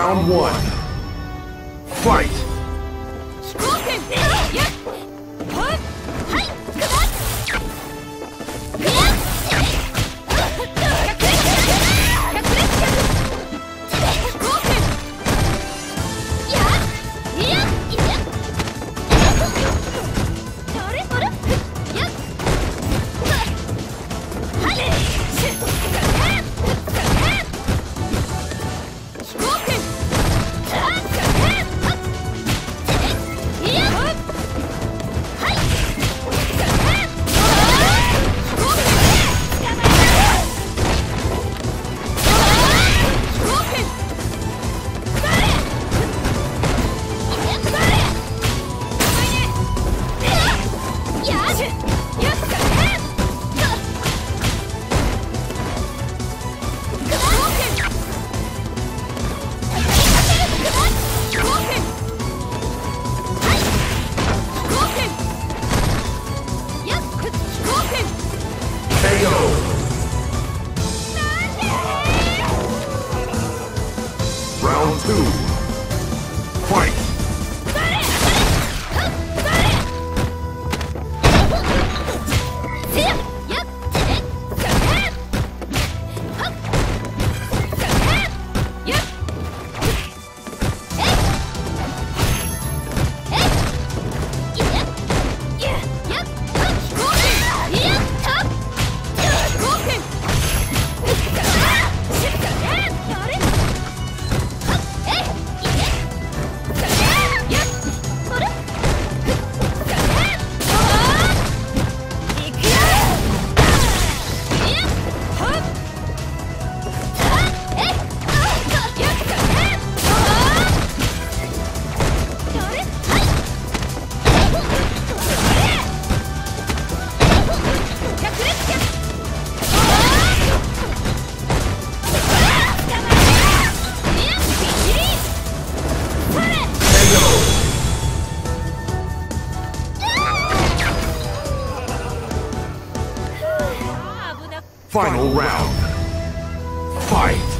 Round one. Final round. Fight!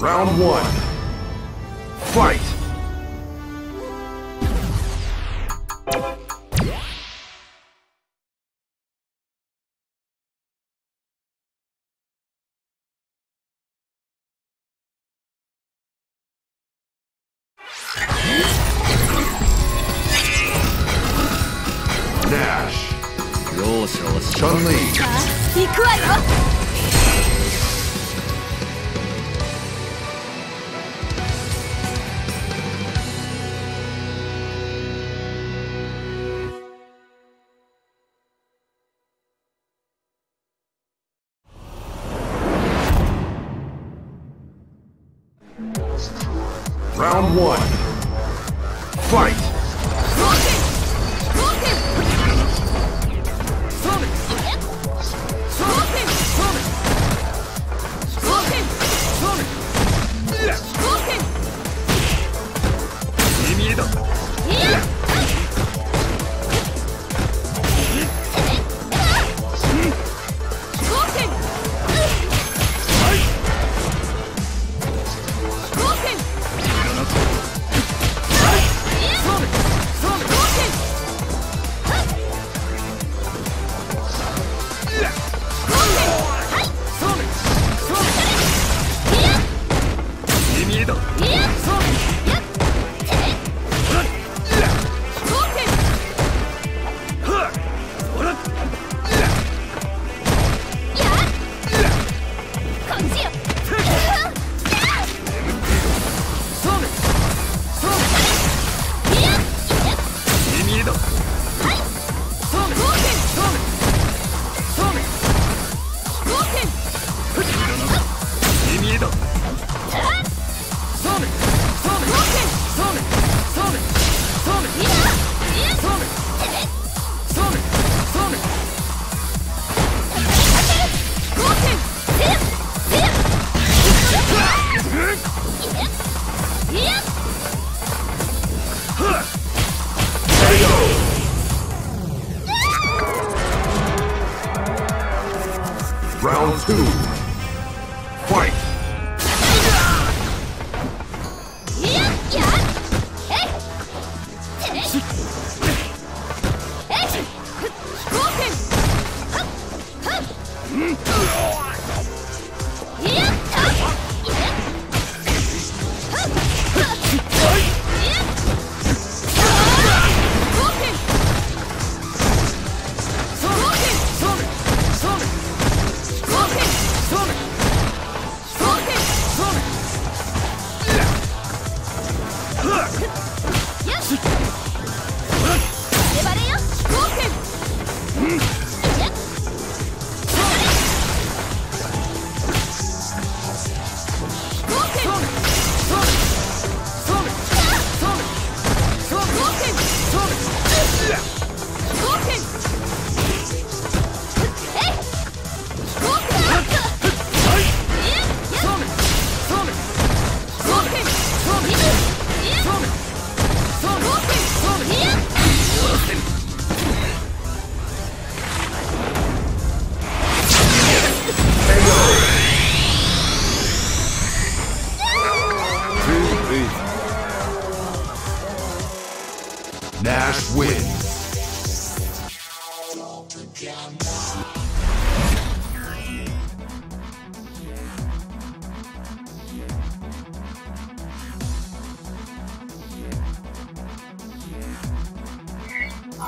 Round one. Fight! Nash. Chun-Li. Round one. Fight! Sonic! Sonic! Sonic!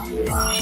对吧？